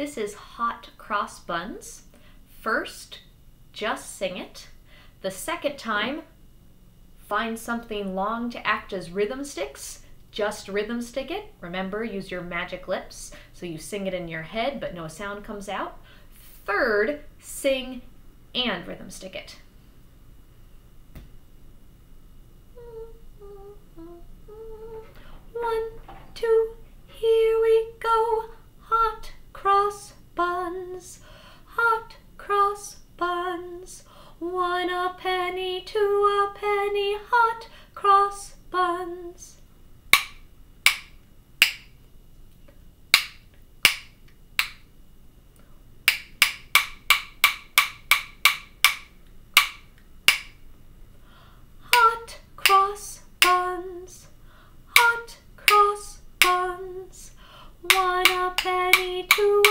This is Hot Cross Buns. First, just sing it. The second time, find something long to act as rhythm sticks. Just rhythm stick it. Remember, use your magic lips so you sing it in your head but no sound comes out. Third, sing and rhythm stick it. One, two, here we go. Hot cross buns, hot cross buns. One a penny, two a penny, hot cross buns. Hot cross buns, hot cross buns. One a penny, two